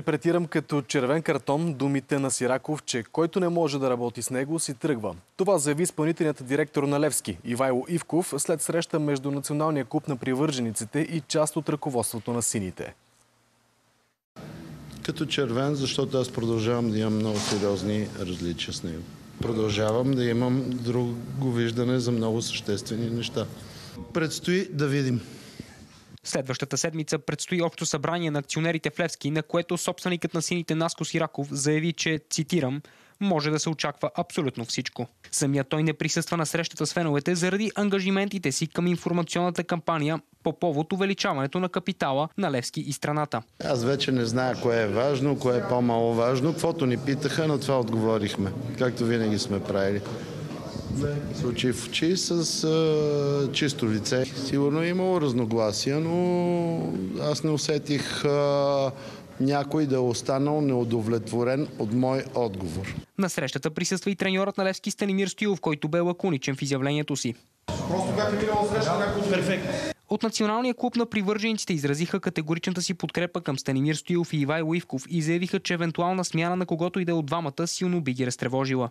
Интерпретирам като червен картон думите на Сираков, че който не може да работи с него, си тръгва. Това заяви изпълнителният директор на Левски, Ивайло Ивков, след среща между Националния клуб на привържениците и част от ръководството на сините. Като червен, защото аз продължавам да имам много сериозни различия с него. Продължавам да имам друго виждане за много съществени неща. Предстои да видим. Следващата седмица предстои общо събрание на акционерите в Левски, на което собственикът на сините Наско Сираков заяви, че, цитирам, може да се очаква абсолютно всичко. Самия той не присъства на срещата с феновете заради ангажиментите си към информационната кампания по повод увеличаването на капитала на Левски и страната. Аз вече не зная кое е важно, кое е по-мало важно. Каквото ни питаха, на това отговорихме, както винаги сме правили. С очи в очи, с а, чисто лице. Сигурно е имало разногласия, но аз не усетих а, някой да е останал неудовлетворен от мой отговор. На срещата присъства и треньорът на Левски Станимир Стоилов, който бе лаконичен в изявлението си. Просто бяха минала среща някой перфектно. От Националния клуб на привържениците изразиха категоричната си подкрепа към Станимир Стоилов и Ивай Ивков и заявиха, че евентуална смяна на когото и да е от двамата силно би ги разтревожила.